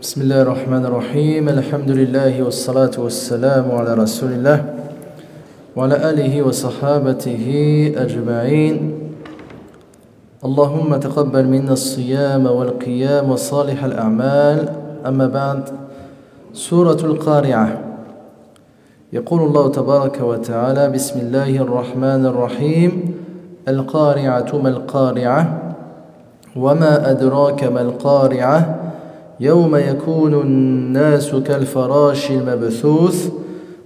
بسم الله الرحمن الرحيم الحمد لله والصلاة والسلام على رسول الله وعلى آله وصحابته أجمعين اللهم تقبل منا الصيام والقيام وصالح الأعمال أما بعد سورة القارعة يقول الله تبارك وتعالى بسم الله الرحمن الرحيم القارعة ما القارعة وما أدراك ما القارعة يوم يكون الناس كالفراش المبثوث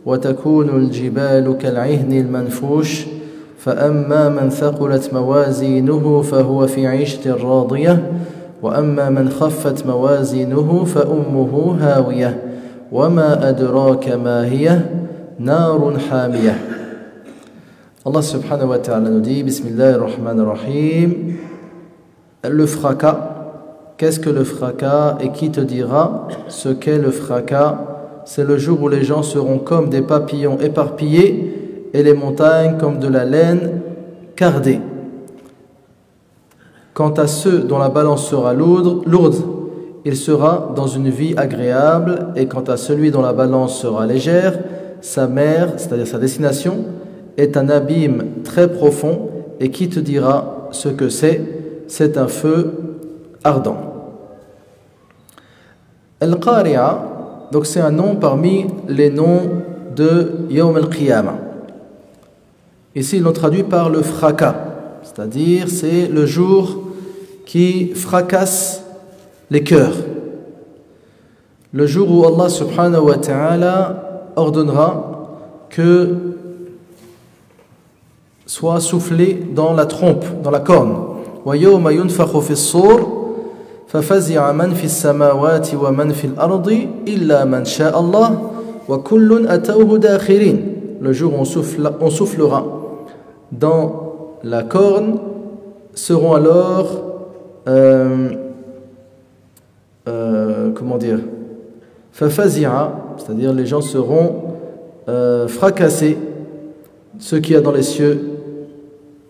وتكون الجبال كالعهن المنفوش فأما من ثقلت موازينه فهو في عيشة راضية وأما من خفت موازينه فأمه هاوية وما أدراك ما هي؟ نار Allah subhanahu wa ta'ala nous dit Bismillah ar-Rahman ar-Rahim Le fracas, qu'est-ce que le fracas et qui te dira ce qu'est le fracas? C'est le jour où les gens seront comme des papillons éparpillés et les montagnes comme de la laine cardée. Quant à ceux dont la balance sera lourde, il sera dans une vie agréable, et quant à celui dont la balance sera légère, sa mère, c'est-à-dire sa destination, est un abîme très profond, et qui te dira ce que c'est? C'est un feu ardent. Al-Qari'a, donc c'est un nom parmi les noms de Yawm al-Qiyamah. Ici, ils l'ont traduit par le fracas, c'est-à-dire c'est le jour qui fracasse les cœurs. Le jour où Allah subhanahu wa ta'ala ordonnera que soit soufflé dans la trompe, dans la corne. ويوم ينفخ في الصور ففزع من في السماوات ومن في الأرض إلا من شاء الله وكل أتوه داخرين Le jour où on, souffle, on soufflera dans la corne seront alors euh, euh, comment dire fafazia c'est-à-dire les gens seront euh, fracassés ce qu'il y a dans les cieux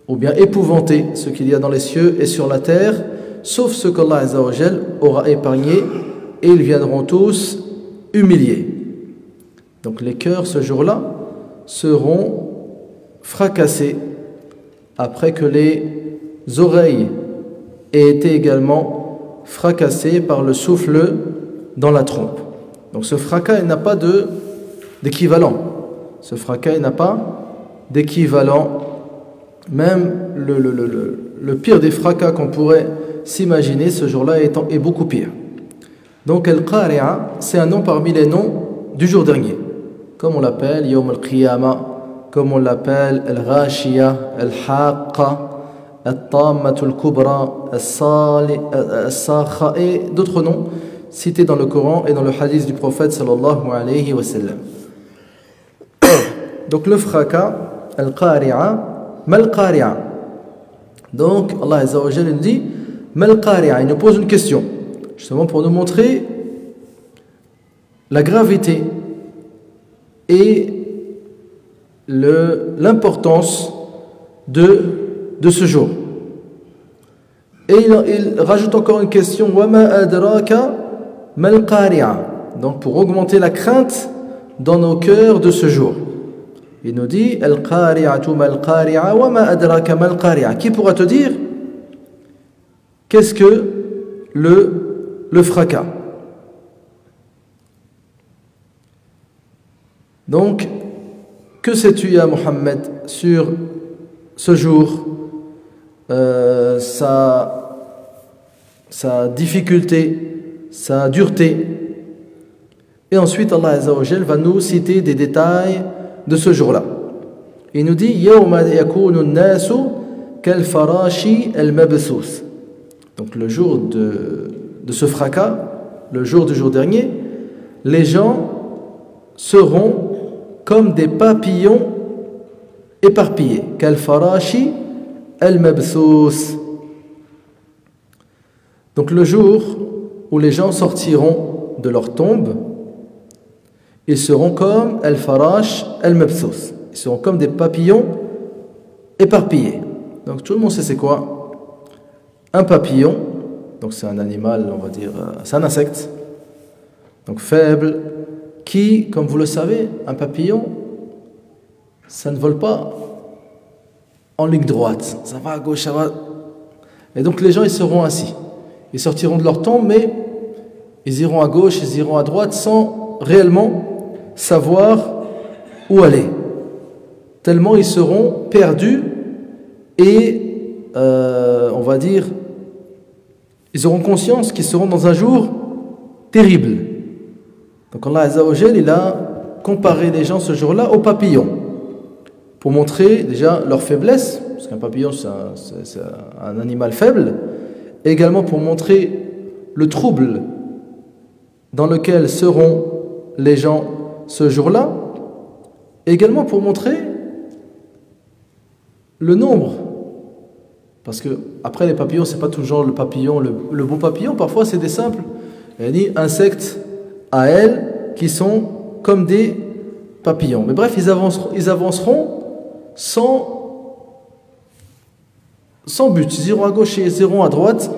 ou bien épouvantés ce qu'il y a dans les cieux et sur la terre sauf ce qu'Allah Azzawajal aura épargné et ils viendront tous humiliés donc les cœurs ce jour-là seront fracassés après que les oreilles aient été également fracassées par le souffle dans la trompe. Donc ce fracas n'a pas d'équivalent. Ce fracas n'a pas d'équivalent. Même le, pire des fracas qu'on pourrait s'imaginer ce jour-là est, beaucoup pire. Donc Al-Qari'a, c'est un nom parmi les noms du jour dernier. Comme on l'appelle Yawm al-Qiyamah, comme on l'appelle Al-Ghashiyah, Al-Haqqa, Al-Tammatul Kubra, Al-Sakha et d'autres noms cités dans le Coran et dans le hadith du prophète sallallahu alayhi wa sallam. Donc le fracas, Al-Qari'a, Mal-Qari'a. Donc Allah Azza wa nous dit il nous pose une question, justement pour nous montrer la gravité et l'importance de, ce jour. Et il, il, rajoute encore une question Donc pour augmenter la crainte dans nos cœurs de ce jour. Il nous dit. Qui pourra te dire qu'est-ce que le, le fracas Donc, que sais-tu, ya Mohammed, sur ce jour, euh, sa, sa difficulté, sa dureté Et ensuite, Allah Azzawajal va nous citer des détails de ce jour-là. Il nous dit يَوْمَ يَكُونُ النَّاسُ كَالْفَرَاشِ الْمَبْثُوث donc le jour de, ce fracas, le jour du jour dernier, les gens seront comme des papillons éparpillés. Donc le jour où les gens sortiront de leur tombe, ils seront comme al-farash al-mabthous. Ils seront comme des papillons éparpillés. Donc tout le monde sait c'est quoi? Un papillon, donc c'est un animal, on va dire, c'est un insecte. donc faible, qui, comme vous le savez, un papillon, ça ne vole pas en ligne droite. Ça va à gauche, ça va. Et donc les gens, ils seront assis. Ils sortiront de leur tombe, mais ils iront à gauche, ils iront à droite sans réellement savoir où aller. Tellement ils seront perdus et, euh, on va dire, ils auront conscience qu'ils seront dans un jour terrible. Donc Allah Azzawajal, il a comparé les gens ce jour-là aux papillons pour montrer déjà leur faiblesse, parce qu'un papillon c'est un, animal faible, également pour montrer le trouble dans lequel seront les gens ce jour-là, également pour montrer le nombre. Parce que après les papillons, c'est pas toujours le papillon, le, beau papillon, parfois c'est des simples insectes à elles qui sont comme des papillons. Mais bref, ils avanceront, ils avanceront sans, but. Ils iront à gauche et ils iront à droite,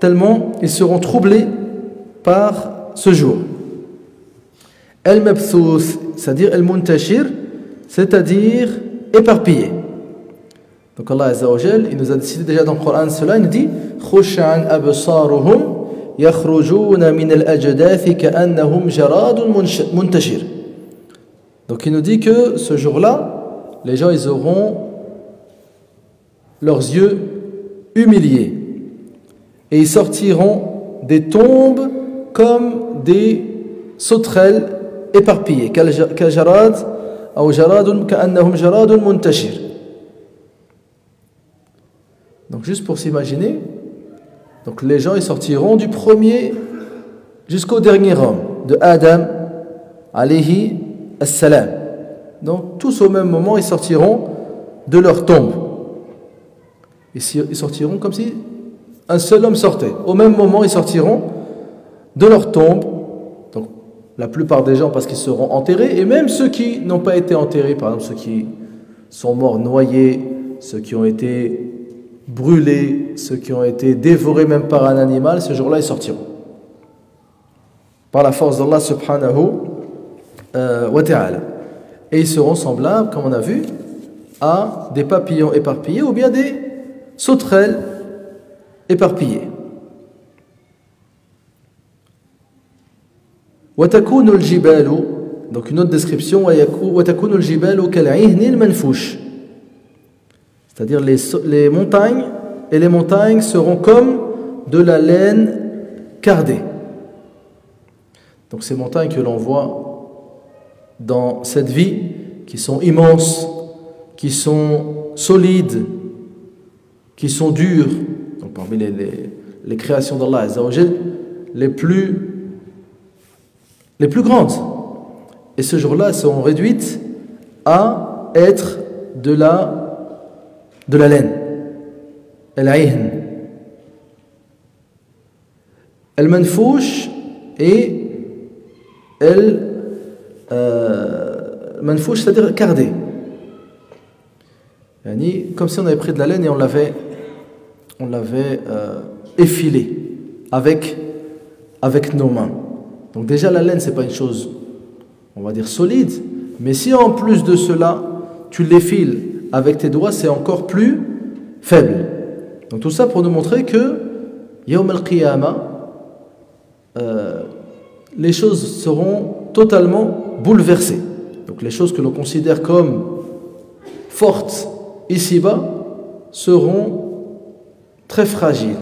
tellement ils seront troublés par ce jour. El mabthouth, c'est-à-dire el muntashir, c'est-à-dire éparpillé. Donc Allah Azza wa il nous a décidé déjà dans le Coran cela, il nous dit. Donc il nous dit que ce jour-là, les gens ils auront leurs yeux humiliés et ils sortiront des tombes comme des sauterelles éparpillées donc juste pour s'imaginer donc les gens ils sortiront du premier jusqu'au dernier homme de Adam alayhi assalam donc tous au même moment, ils sortiront de leur tombe. Ils sortiront comme si un seul homme sortait. Au même moment, ils sortiront de leur tombe. Donc la plupart des gens parce qu'ils seront enterrés, et même ceux qui n'ont pas été enterrés, par exemple ceux qui sont morts noyés, ceux qui ont été brûlés, ceux qui ont été dévorés même par un animal, ce jour-là, ils sortiront. Par la force d'Allah subhanahu euh, wa ta'ala et ils seront semblables, comme on a vu, à des papillons éparpillés ou bien des sauterelles éparpillées. donc une autre description c'est-à-dire les, montagnes et les montagnes seront comme de la laine cardée donc ces montagnes que l'on voit dans cette vie qui sont immenses, qui sont solides, qui sont dures. Parmi les, créations d'Allah les plus, les plus grandes. Et ce jour-là, seront réduites à être de la, de la laine. El-Aïn. El-Manfouch et El euh, manfouch, c'est-à-dire cardé. Comme si on avait pris de la laine et on l'avait on l'avait euh, effilé avec, avec nos mains. Donc déjà la laine c'est pas une chose on va dire solide, mais si en plus de cela tu l'effiles avec tes doigts, c'est encore plus faible. Donc tout ça pour nous montrer que Yawm al-Qiyamah, euh, les choses seront totalement bouleversées. Donc les choses que l'on considère comme fortes ici-bas seront très fragiles.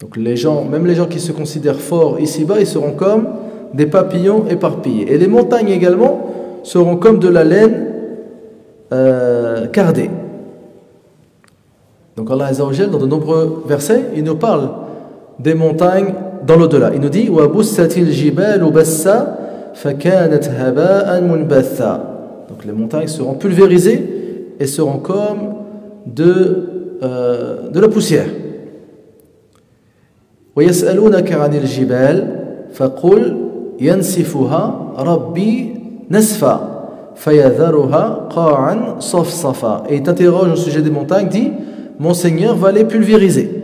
Donc les gens, même les gens qui se considèrent forts ici-bas, ils seront comme des papillons éparpillés. Et les montagnes également seront comme de la laine euh, cardée. Donc Allah Azzawajal, dans de nombreux versets, il nous parle des montagnes dans l'au-delà. Il nous dit Donc les montagnes seront pulvérisées et seront comme de, euh, de la poussière. ويسألونك عن الجبال فقل ينسفها ربي نسفا فيذرها قاعا صفصفا et il t'interroge au sujet des montagnes, dit Mon Seigneur va les pulvériser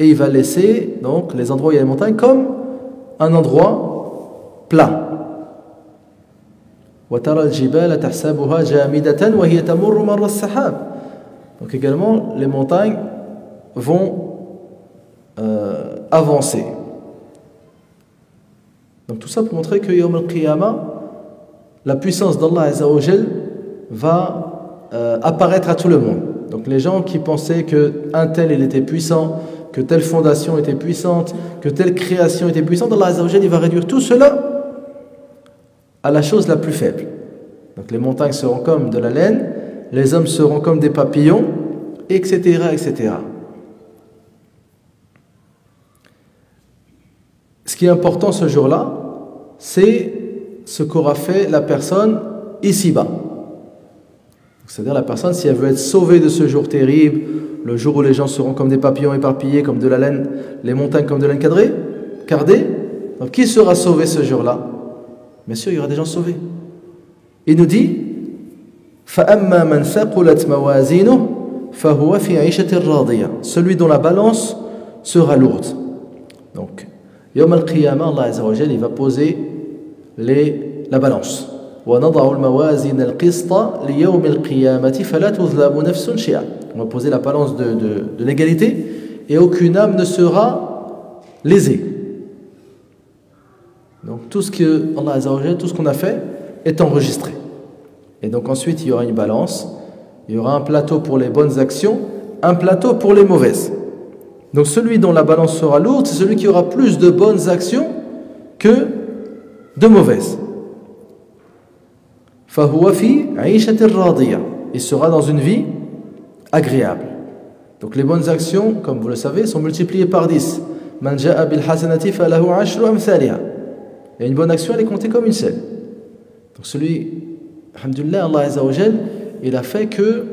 et il va laisser donc les endroits où il y a les montagnes comme un endroit plat. Donc également, les montagnes vont euh, avancer. Donc tout ça pour montrer que Yom al-Qiyamah, la puissance d'Allah va euh, apparaître à tout le monde. Donc les gens qui pensaient que un tel il était puissant, que telle fondation était puissante, que telle création était puissante, Allah il va réduire tout cela à la chose la plus faible. Donc les montagnes seront comme de la laine, les hommes seront comme des papillons, etc. etc. Ce qui est important ce jour-là, c'est ce qu'aura fait la personne ici-bas. C'est-à-dire la personne, si elle veut être sauvée de ce jour terrible, le jour où les gens seront comme des papillons éparpillés, comme de la laine, les montagnes comme de la laine cadrée, cardée, donc qui sera sauvé ce jour-là? Bien sûr, il y aura des gens sauvés. Il nous dit celui dont la balance sera lourde. Donc, Yom al-Qiyamah, Allah il va poser la balance. On va poser la balance de, de, de l'égalité et aucune âme ne sera lésée. Donc tout ce que tout ce qu'on a fait est enregistré. Et donc ensuite il y aura une balance, il y aura un plateau pour les bonnes actions, un plateau pour les mauvaises. Donc celui dont la balance sera lourde, c'est celui qui aura plus de bonnes actions que de mauvaises. Il sera dans une vie agréable. Donc les bonnes actions, comme vous le savez, sont multipliées par 10. Et une bonne action, elle est comptée comme une seule. Donc celui, alhamdulillah, Allah il a fait que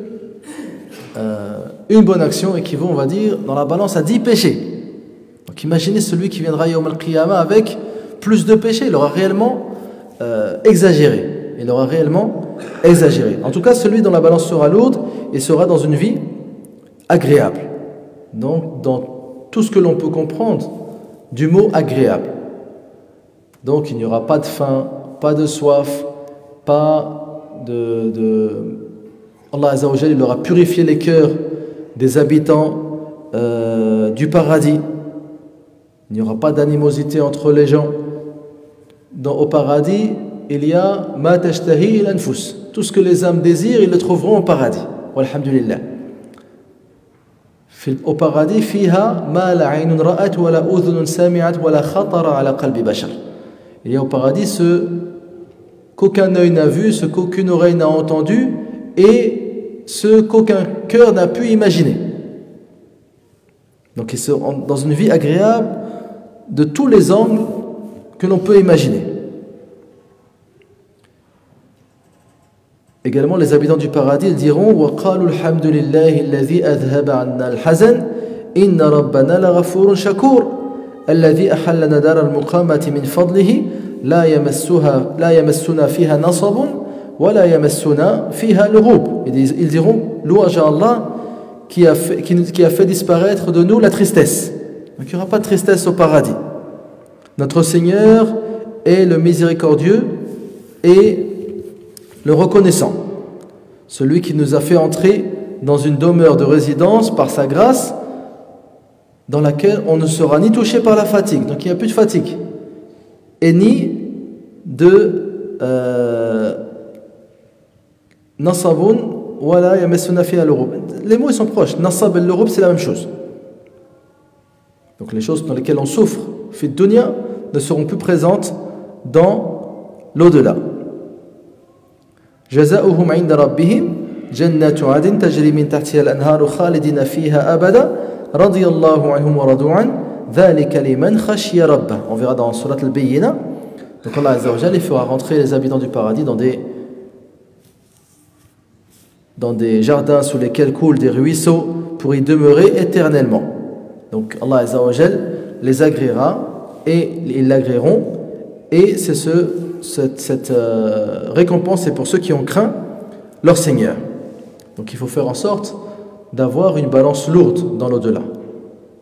euh, une bonne action équivaut, on va dire, dans la balance à 10 péchés. Donc imaginez celui qui viendra Yawm al-Qiyamah avec plus de péchés, il aura réellement euh, exagéré. Il aura réellement exagéré. En tout cas, celui dont la balance sera lourde, il sera dans une vie agréable. Donc, dans tout ce que l'on peut comprendre du mot agréable. Donc il n'y aura pas de faim, pas de soif, pas de... de... Allah Azzawajal, il aura purifié les cœurs des habitants euh, du paradis. Il n'y aura pas d'animosité entre les gens. Dans, au paradis, il y a ma tashtahi l'anfus. Tout ce que les âmes désirent, ils le trouveront au paradis. Alhamdulillah. Au paradis. Il y a au paradis ce qu'aucun œil n'a vu, ce qu'aucune oreille n'a entendu et ce qu'aucun cœur n'a pu imaginer. Donc ils sont dans une vie agréable de tous les angles que l'on peut imaginer. Également, les habitants du paradis diront وَقَالُوا الْحَمْدُ لِلَّهِ الَّذِي أَذْهَبَ عَنَّا الْحَزَنَ إِنَّ رَبَّنَا لَغَفُورٌ شَكُورٌ الذي أحلنا دار المقامة من فضله لا يمسها لا يمسنا فيها نصب ولا يمسنا فيها لغوب ils diront louange à Allah qui a, fait, qui, qui a fait disparaître de nous la tristesse donc il n'y aura pas de tristesse au paradis notre Seigneur est le miséricordieux et le reconnaissant celui qui nous a fait entrer dans une demeure de résidence par sa grâce dans laquelle on ne sera ni touché par la fatigue, donc il n'y a plus de fatigue, et ni de euh, nasabun wala Les mots ils sont proches. Nasab et l'Europe c'est la même chose. Donc les choses dans lesquelles on souffre, fit dunya, ne seront plus présentes dans l'au-delà. جزاؤهم عند ربهم جنات عدن تجري من تحتها الأنهار خالدين فيها أبدا on verra dans Surat al-Bayyina. Donc Allah Azza il fera rentrer les habitants du paradis dans des, dans des jardins sous lesquels coulent des ruisseaux pour y demeurer éternellement. Donc Allah Azza les agréera et ils l'agréeront. Et c'est ce, cette, euh, récompense est pour ceux qui ont craint leur Seigneur. Donc il faut faire en sorte d'avoir une balance lourde dans l'au-delà.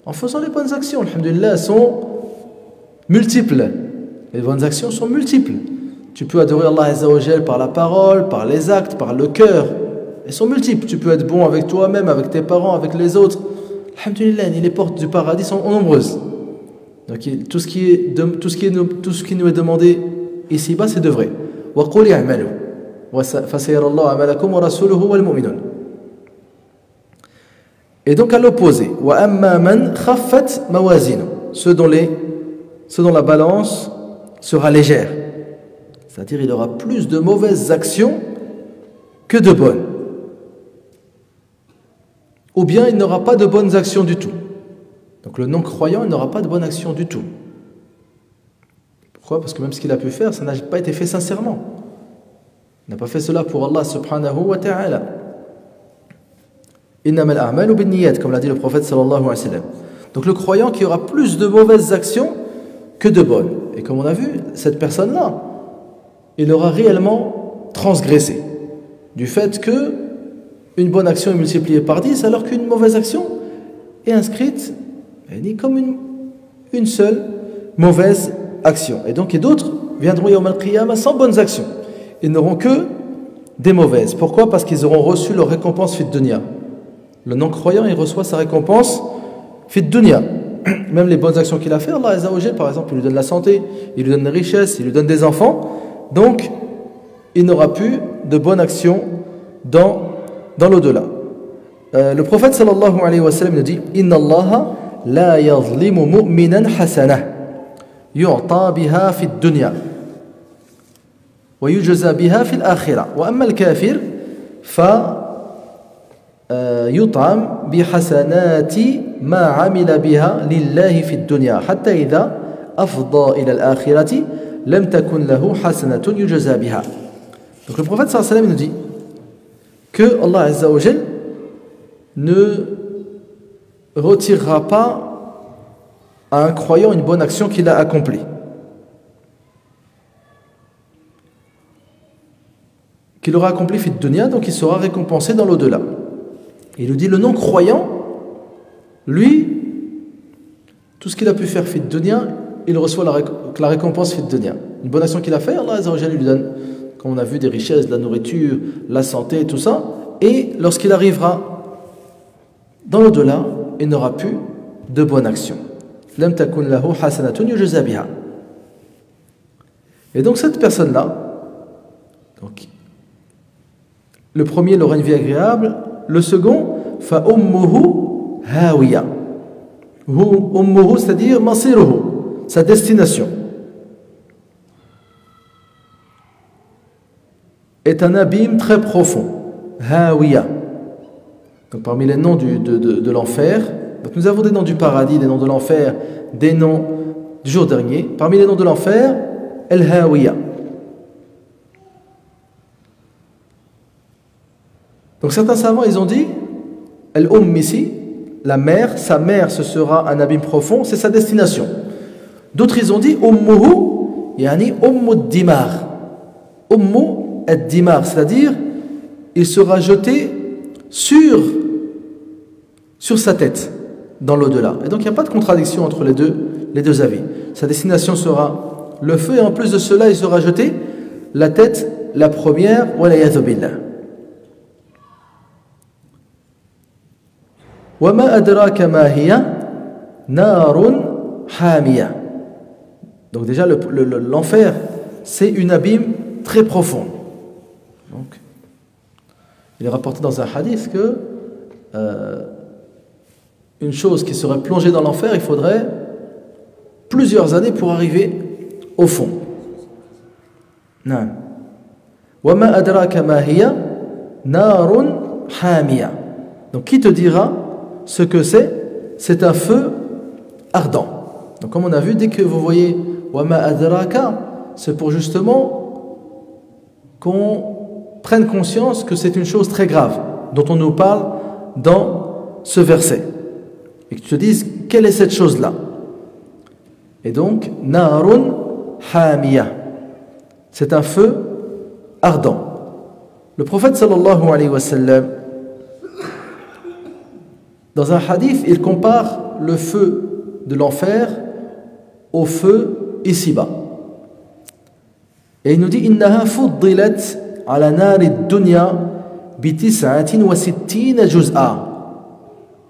En faisant les bonnes actions, alhamdulillah, sont multiples. Les bonnes actions sont multiples. Tu peux adorer Allah Azzawajal par la parole, par les actes, par le cœur. Elles sont multiples. Tu peux être bon avec toi-même, avec tes parents, avec les autres. Alhamdulillah, les portes du paradis sont nombreuses. Donc tout ce qui, est nous est demandé ici-bas, c'est de vrai. Et donc à l'opposé, ceux dont, ceux dont la balance sera légère. C'est-à-dire il aura plus de mauvaises actions que de bonnes. Ou bien il n'aura pas de bonnes actions du tout. Donc le non-croyant, n'aura pas de bonnes actions du tout. Pourquoi? Parce que même ce qu'il a pu faire, ça n'a pas été fait sincèrement. Il n'a pas fait cela pour Allah subhanahu wa ta'ala. comme l'a dit le prophète sallallahu alayhi wa sallam. Donc le croyant qui aura plus de mauvaises actions que de bonnes. Et comme on a vu, cette personne-là, il aura réellement transgressé du fait que une bonne action est multipliée par 10 alors qu'une mauvaise action est inscrite comme une, une seule mauvaise action. Et donc, et d'autres viendront Yom al sans bonnes actions. Ils n'auront que des mauvaises. Pourquoi? Parce qu'ils auront reçu leur récompense fit dunya. Le non-croyant, il reçoit sa récompense fit dunya. Même les bonnes actions qu'il a fait, Allah par exemple, il lui donne la santé, il lui donne la richesse, il lui donne des enfants. Donc, il n'aura plus de bonnes actions dans, dans l'au-delà. Euh, le prophète sallallahu alayhi wa sallam nous dit Inna Allah لا يظلم مؤمنا حسنة يعطى بها في الدنيا ويجزى بها في الآخرة. وأما الكافر فيطعم بحسنات ما عمل بها لله في الدنيا حتى إذا أفضى إلى الآخرة لم تكن له حسنة يجزى بها. Donc le prophète sallallahu alayhi wa sallam nous dit que Allah wa Jal ne retirera pas à un croyant une bonne action qu'il a accomplie. Qu'il aura accompli fit dunya, donc il sera récompensé dans l'au-delà. Il nous dit le non-croyant, lui, tout ce qu'il a pu faire fit dunya, il reçoit la, récompense fit dunya. Une bonne action qu'il a fait, Allah lui donne, comme on a vu, des richesses, de la nourriture, la santé, tout ça. Et lorsqu'il arrivera dans l'au-delà, il n'aura plus de bonne action. Et donc cette personne-là, le premier il aura une vie agréable, le second, fa hawiya. c'est-à-dire sa destination. est un abîme très profond. Hawiya. Donc parmi les noms de l'enfer, nous avons des noms du paradis, des noms de l'enfer, des noms du jour dernier. Parmi les noms de l'enfer, El Hawiya. Donc certains savants, ils ont dit, El Umm ici, la mère, sa mère, ce sera un abîme profond, c'est sa destination. D'autres, ils ont dit, Ummuhu, yani Ummu Dimar. Ummu Dimar, c'est-à-dire, il sera jeté sur sa tête dans l'au-delà. Et donc il n'y a pas de contradiction entre les deux, les deux avis. Sa destination sera le feu et en plus de cela il sera jeté la tête la première Donc déjà l'enfer c'est une abîme très profonde. Donc il est rapporté dans un hadith que euh, une chose qui serait plongée dans l'enfer, il faudrait plusieurs années pour arriver au fond. Donc qui te dira ce que c'est? C'est un feu ardent. Donc comme on a vu, dès que vous voyez c'est pour justement qu'on prennent conscience que c'est une chose très grave dont on nous parle dans ce verset et que tu te dises quelle est cette chose-là? Et donc, narun hamiya, c'est un feu ardent. Le prophète sallallahu alayhi wa sallam, dans un hadith, il compare le feu de l'enfer au feu ici-bas. Et il nous dit Innaha fuddilat ala nari dunya bi tis'atin wa sittina juz'a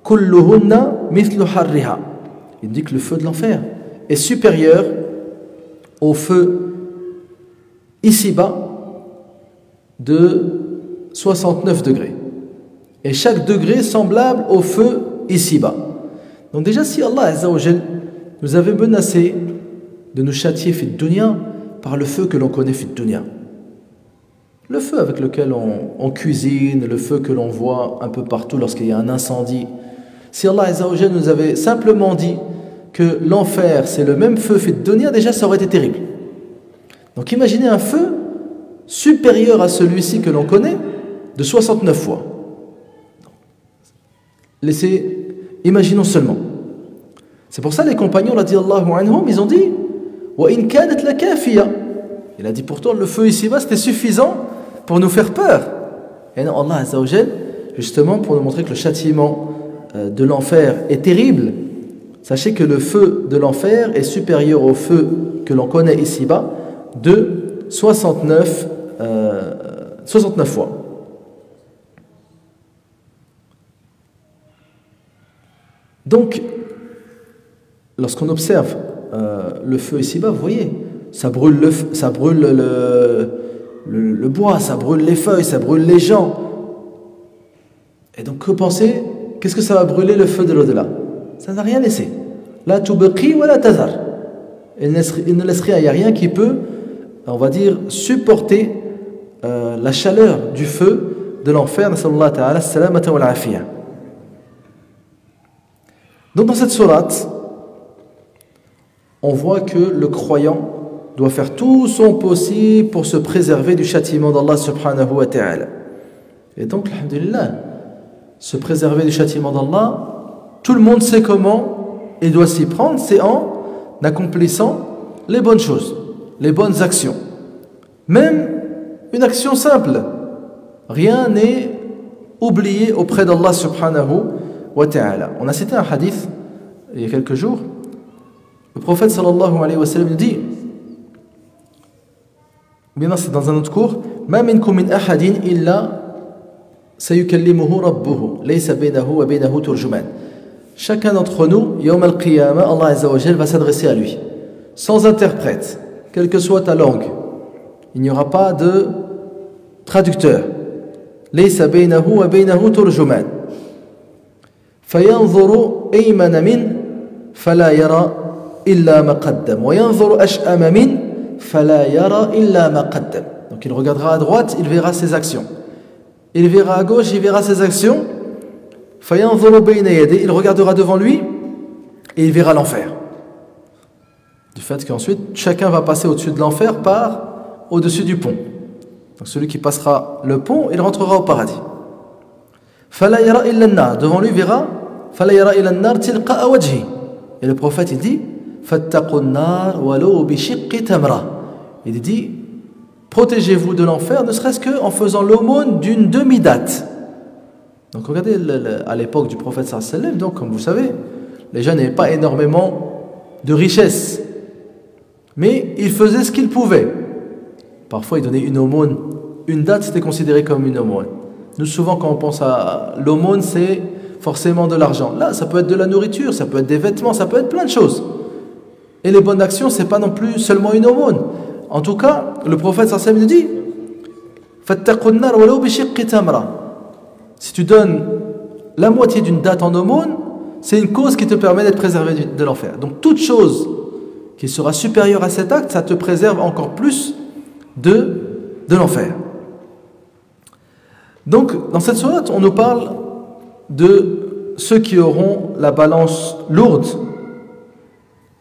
kulluhunna il dit que le feu de l'enfer est supérieur au feu ici-bas de 69 degrés. Et chaque degré semblable au feu ici-bas. Donc déjà, si Allah nous avait menacé de nous châtier fit par le feu que l'on connaît fit. Le feu avec lequel on, cuisine, le feu que l'on voit un peu partout lorsqu'il y a un incendie. Si Allah nous avait simplement dit que l'enfer c'est le même feu fit dunya, déjà ça aurait été terrible. Donc imaginez un feu supérieur à celui-ci que l'on connaît de 69 fois. Laissez, imaginons seulement. C'est pour ça les compagnons, anhum, ils ont dit Il a dit pourtant le feu ici-bas c'était suffisant pour nous faire peur. Et non, Allah justement pour nous montrer que le châtiment de l'enfer est terrible, sachez que le feu de l'enfer est supérieur au feu que l'on connaît ici-bas de 69, 69 euh, fois. Donc, lorsqu'on observe euh, le feu ici-bas, vous voyez, ça brûle, le, le, le, bois, ça brûle les feuilles, ça brûle les gens. Et donc, que pensez Qu'est-ce que ça va brûler le feu de l'au-delà? Ça n'a rien laissé. La tubqi ou la tazar. Il ne laisse rien, il n'y a rien qui peut, on va dire, supporter euh, la chaleur du feu de l'enfer. wa donc dans cette sourate, on voit que le croyant doit faire tout son possible pour se préserver du châtiment d'Allah subhanahu wa ta'ala. Et donc, alhamdulillah, se préserver du châtiment d'Allah, tout le monde sait comment il doit s'y prendre, c'est en accomplissant les bonnes choses, les bonnes actions. Même une action simple. Rien n'est oublié auprès d'Allah subhanahu on a cité un hadith il y a quelques jours. Le prophète sallallahu alayhi wa sallam dit Bien c'est dans un autre cours sayukallimuhu rabbuhu laysa baynahu wa baynahu turjuman. Chacun d'entre nous, yawm al-qiyamah, Allah azza wa va s'adresser à lui sans interprète, quelle que soit ta langue. Il n'y aura pas de traducteur. Laysa baynahu wa baynahu turjuman. فينظر أيمن من فلا يرى إلا ما قدم وينظر أشأم من فلا يرى إلا ما قدم donc il regardera à droite il verra ses actions il verra à gauche, il verra ses actions, il regardera devant lui et il verra l'enfer. Du fait qu'ensuite, chacun va passer au-dessus de l'enfer par au-dessus du pont. Donc celui qui passera le pont, il rentrera au paradis. Devant lui, il verra Et le prophète, il dit Il dit protégez-vous de l'enfer ne serait-ce qu'en faisant l'aumône d'une demi-date donc regardez à l'époque du prophète sallam donc comme vous savez les gens n'avaient pas énormément de richesse mais ils faisaient ce qu'ils pouvaient parfois ils donnaient une aumône une date c'était considéré comme une aumône nous, souvent, quand on pense à l'aumône, c'est forcément de l'argent. Là, ça peut être de la nourriture, ça peut être des vêtements, ça peut être plein de choses. Et les bonnes actions, c'est pas non plus seulement une aumône. En tout cas, le prophète sallam nous dit Si tu donnes la moitié d'une date en aumône, c'est une cause qui te permet d'être préservé de l'enfer. Donc, toute chose qui sera supérieure à cet acte, ça te préserve encore plus de, de l'enfer. Donc, dans cette sourate, on nous parle de ceux qui auront la balance lourde.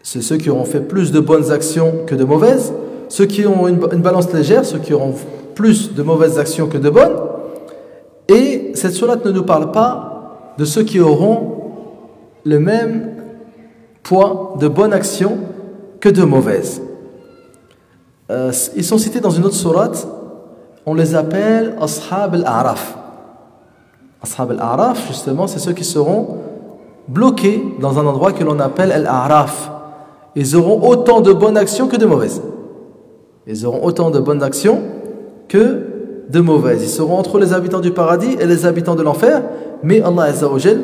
C'est ceux qui auront fait plus de bonnes actions que de mauvaises. Ceux qui ont une, balance légère, ceux qui auront plus de mauvaises actions que de bonnes. Et cette sourate ne nous parle pas de ceux qui auront le même poids de bonnes actions que de mauvaises. Euh, ils sont cités dans une autre sourate on les appelle Ashab al-A'raf. Ashab al-A'raf, justement, c'est ceux qui seront bloqués dans un endroit que l'on appelle al-A'raf. ils auront autant de bonnes actions que de mauvaises. Ils auront autant de bonnes actions que de mauvaises. Ils seront entre les habitants du paradis et les habitants de l'enfer, mais Allah Azzawajal,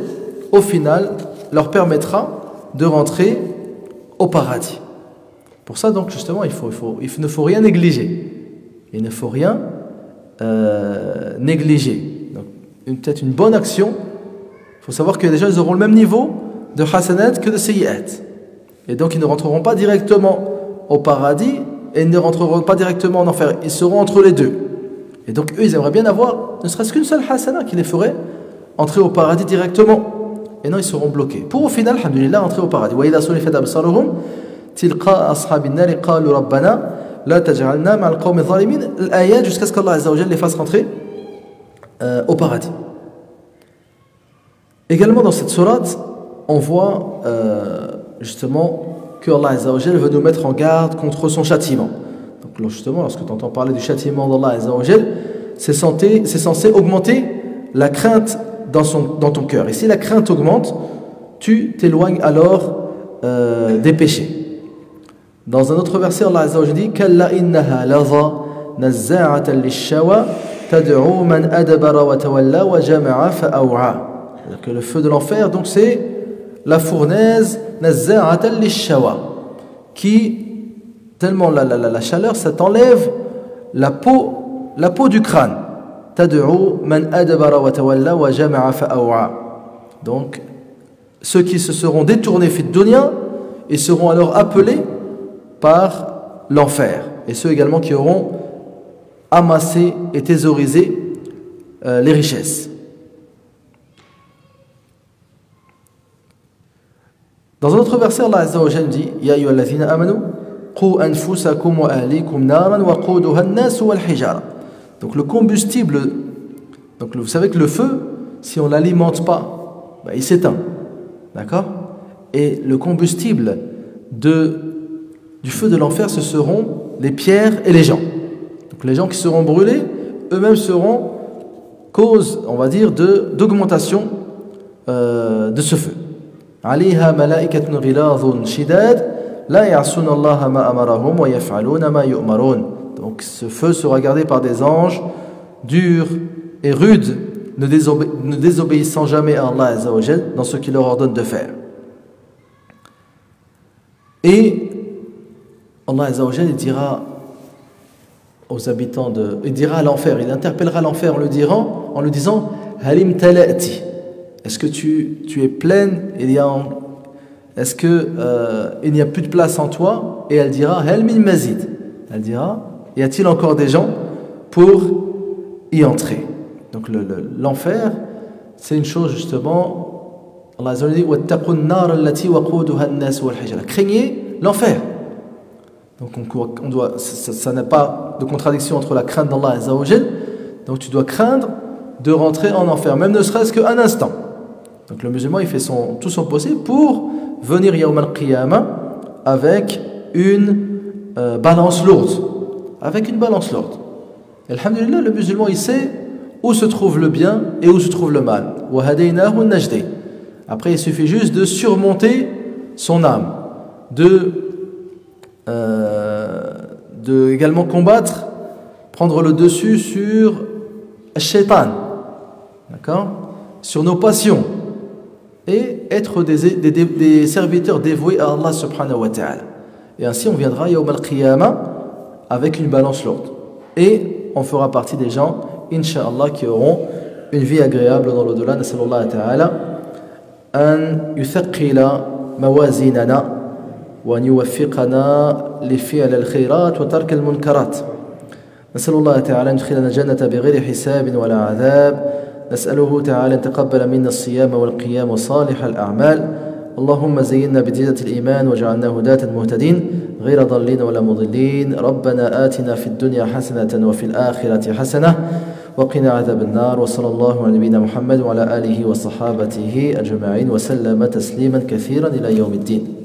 au final, leur permettra de rentrer au paradis. Pour ça, donc, justement, il, ne faut rien négliger. Il ne faut rien euh, négliger. Peut-être une bonne action. Il faut savoir que déjà, ils auront le même niveau de hasanat que de sayyat. Et donc, ils ne rentreront pas directement au paradis et ils ne rentreront pas directement en enfer. Ils seront entre les deux. Et donc, eux, ils aimeraient bien avoir ne serait-ce qu'une seule hasana qui les ferait entrer au paradis directement. Et non, ils seront bloqués. Pour au final, alhamdulillah, entrer au paradis. وَإِذَا صُلِفَتْ أَبْصَارُهُمْ تِلْقَاءَ أَصْحَابِ النَّارِ قَالُوا رَبَّنَا لَا تَجْعَلْنَا مَعَ الْقَوْمِ الظَّالِمِينَ L'ayat jusqu'à ce qu'Allah Azza wa les fasse rentrer euh, au paradis. Également dans cette sourate, on voit euh, justement que Allah veut nous mettre en garde contre son châtiment. Donc justement, lorsque tu entends parler du châtiment d'Allah Azza wa c'est censé augmenter la crainte dans, ton cœur. Et si la crainte augmente, tu t'éloignes alors euh, des péchés. Dans un autre verset, Allah Azza wa dit que le feu de l'enfer, donc c'est la fournaise qui tellement la, la, la, la chaleur ça t'enlève la peau la peau du crâne. Donc ceux qui se seront détournés fit ils seront alors appelés par l'enfer. Et ceux également qui auront amassé et thésaurisé euh, les richesses Dans un autre verset, Allah Azza dit Ya ayyuhallazina amanu qu anfusakum wa ahlikum naran wa quduha donc le combustible, donc vous savez que le feu, si on ne l'alimente pas, ben, il s'éteint. D'accord? Et le combustible de, du feu de l'enfer, ce seront les pierres et les gens. Donc les gens qui seront brûlés, eux-mêmes seront cause, on va dire, d'augmentation euh, de ce feu. Donc ce feu sera gardé par des anges durs et rudes, ne, désobéissant jamais à Allah Azzawajal dans ce qu'il leur ordonne de faire. Et Allah Azzawajal dira aux habitants de. Il dira à l'enfer, il interpellera l'enfer en le le disant Halim talati. Est-ce que tu, es pleine il y a Est-ce qu'il euh, il n'y a plus de place en toi? Et elle dira Halmin mazid. Elle dira y a-t-il encore des gens pour y entrer? Donc l'enfer, c'est une chose justement. Allah dit Craignez l'enfer. Donc on, doit, ça n'a pas de contradiction entre la crainte d'Allah et Donc tu dois craindre de rentrer en enfer, même ne serait-ce qu'un instant. Donc le musulman, il fait tout son possible pour venir Yawm al-Qiyamah avec une euh, balance lourde. Avec une balance lourde. Alhamdulillah, le musulman, il sait où se trouve le bien et où se trouve le mal. Après, il suffit juste de surmonter son âme, de, euh, de également combattre, prendre le dessus sur shaitan, Sur nos passions et être des, des, des, serviteurs dévoués à Allah subhanahu wa ta'ala. Et ainsi, on viendra yawm al-qiyamah avec une balance lourde. Et on fera partie des gens, Inch'Allah, qui auront une vie agréable dans l'au-delà. نسأل الله تعالى أن يثقل موازيننا وأن يوفقنا لفعل الخيرات وترك المنكرات نسأل الله تعالى أن يدخلنا الجنة بغير حساب ولا عذاب نسأله تعالى أن تقبل منا الصيام والقيام وصالح الأعمال. اللهم زينا بزينة الإيمان وجعلنا هداة مهتدين. غير ضالين ولا مضلين. ربنا آتنا في الدنيا حسنة وفي الآخرة حسنة. وقنا عذاب النار. وصلى الله على نبينا محمد وعلى آله وصحابته أجمعين. وسلم تسليما كثيرا إلى يوم الدين.